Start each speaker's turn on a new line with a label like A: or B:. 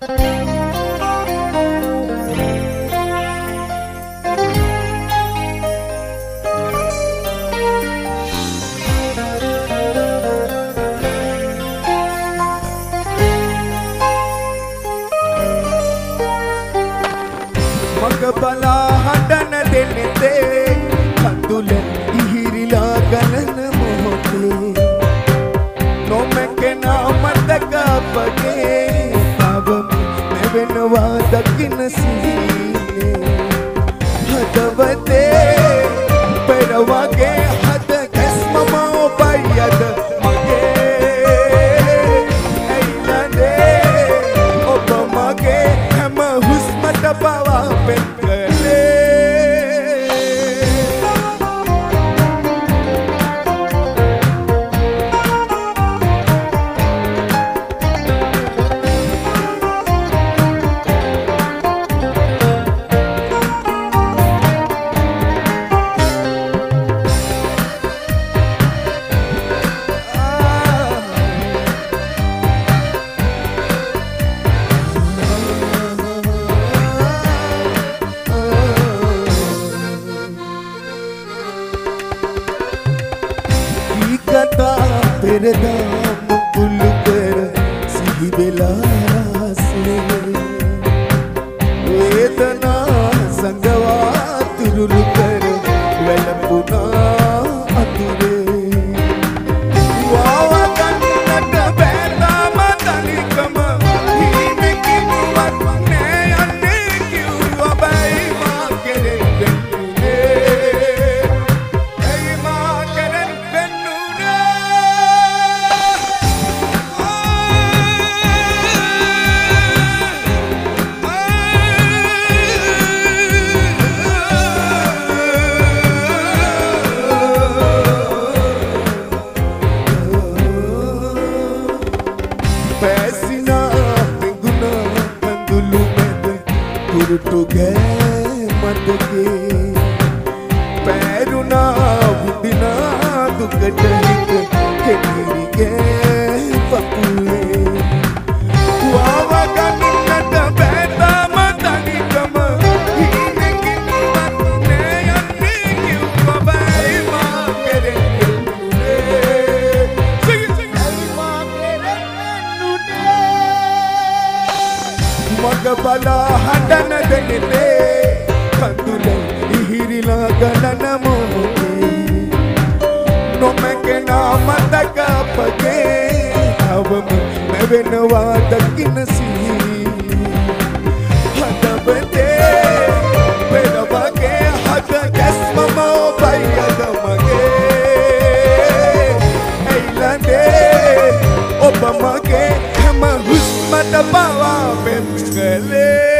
A: මග බලා හඬන දෙනෙතේ දකින සිහිනේ හදවතේ පෙරවගේ හද පෙරදාම කුළු කර සිහි වෙලා සුවේ වේදන පැසිනා පෙඟුණා කඳුළු මැද කුරුටු ගෑ මතකේ පැරුණා බුදිනා දුකට හිත කෙනිරිගේ මග බලා හඬන දෙනෙතේ කඳුල ඉහිරිලා ගලන මොහොතේ නොමැකෙනා මතක අපගේ අවම මැවෙනවා දකින සිහි හදවතේ cada palavra é